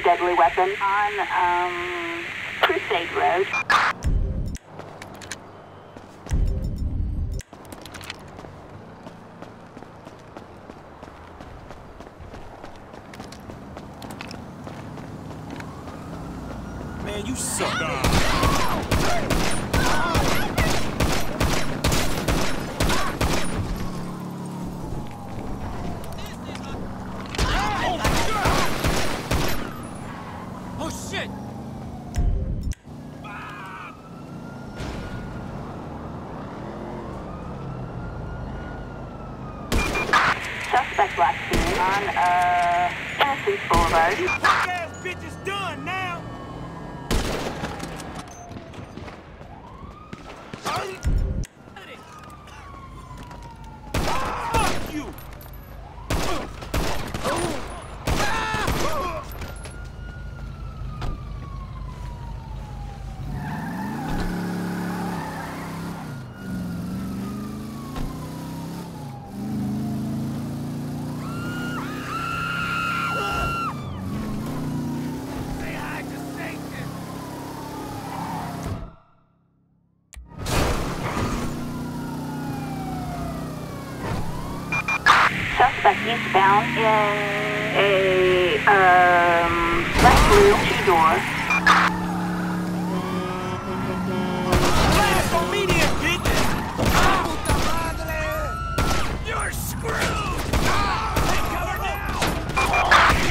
deadly weapon on, um, Crusade Road. Man, you suck. Oh shit! Suspect last seen on, uh, Innocence Boulevard. You fuck ass bitch Suspect eastbound in a, um, light blue two-door.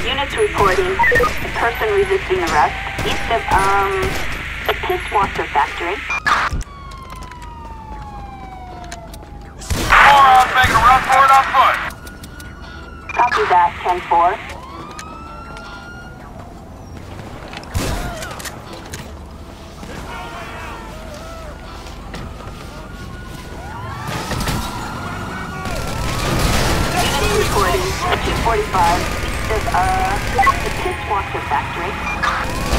Units reporting a person resisting arrest east of, um, the Pisswasser factory. 10 4. Reporting at 245 is, uh, the Kiss Factory.